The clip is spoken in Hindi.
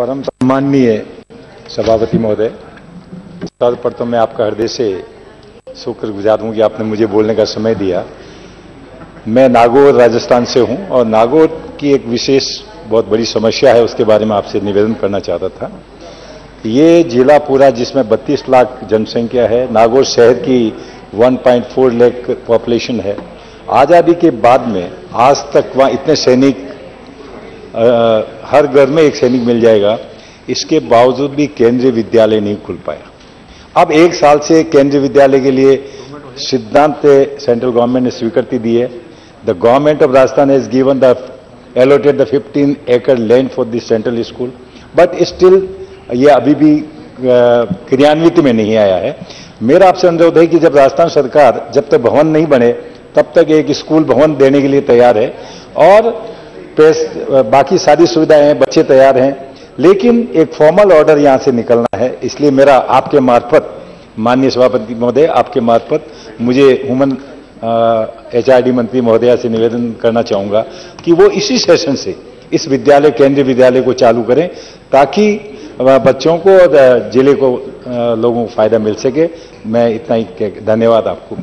परम सम्माननीय सभापति महोदय सर्वप्रथम मैं आपका हृदय से शुक्रगुजार हूँ कि आपने मुझे बोलने का समय दिया। मैं नागौर, राजस्थान से हूँ और नागौर की एक विशेष बहुत बड़ी समस्या है, उसके बारे में आपसे निवेदन करना चाहता था। ये जिला पूरा जिसमें 32 लाख जनसंख्या है, नागौर शहर की 1.4 लाख पॉपुलेशन है। आज़ादी के बाद में आज तक वहाँ इतने सैनिक हर घर में एक सैनिक मिल जाएगा। इसके बावजूद भी केंद्रीय विद्यालय नहीं खुल पाया। अब एक साल से केंद्रीय विद्यालय के लिए सिद्धांत सेंट्रल गवर्नमेंट ने स्वीकृति दी है। The government of Rajasthan has given the allotted the 15 एकड़ land for this central school but still ये अभी भी क्रियान्वित में नहीं आया है। मेरा आपसे अनुरोध है कि जब राजस्थान सरकार जब तक भवन नहीं बने, तब तक एक स्कूल भवन देने के लिए तैयार है। और बाकी सारी सुविधाएँ हैं बच्चे तैयार हैं। लेकिन एक फॉर्मल ऑर्डर यहाँ से निकलना है। इसलिए मेरा आपके मार्फत, माननीय सभापति महोदय, आपके मार्फत मुझे ह्यूमन एचआरडी मंत्री महोदया से निवेदन करना चाहूँगा कि वो इसी सेशन से इस विद्यालय, केंद्रीय विद्यालय को चालू करें ताकि बच्चों को और ज़िले को लोगों को फ़ायदा मिल सके। मैं इतना ही धन्यवाद आपको।